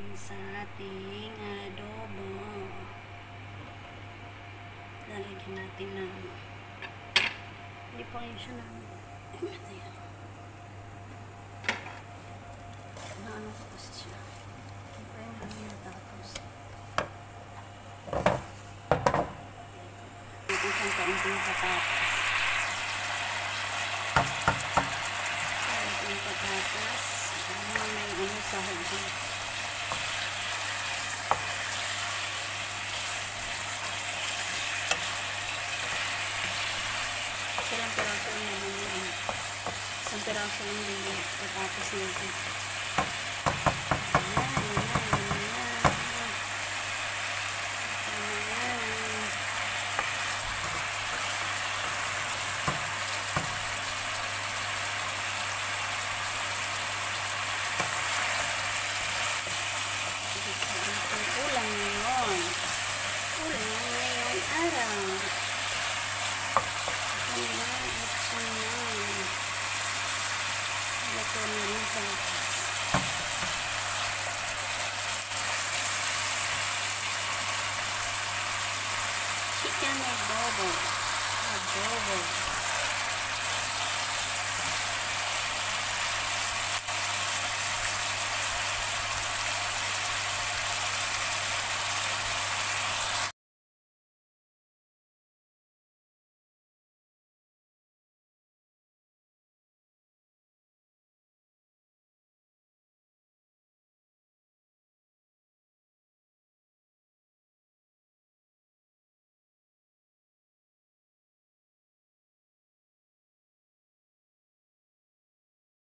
natin sa ating adobo. Lalagyan natin ng hindi pa yun siya ng. Naano ko kasi siya. Hindi pa yun namin natapos. Ito siyang kaunting patatas. Kaunting patatas. Ano may ano sa hagdi. Ilang piraso lang naman yun. Isang piraso ayan. Ayan. Kulang ngayon. Kulang ngayon araw. Chicken adobo. Adobo.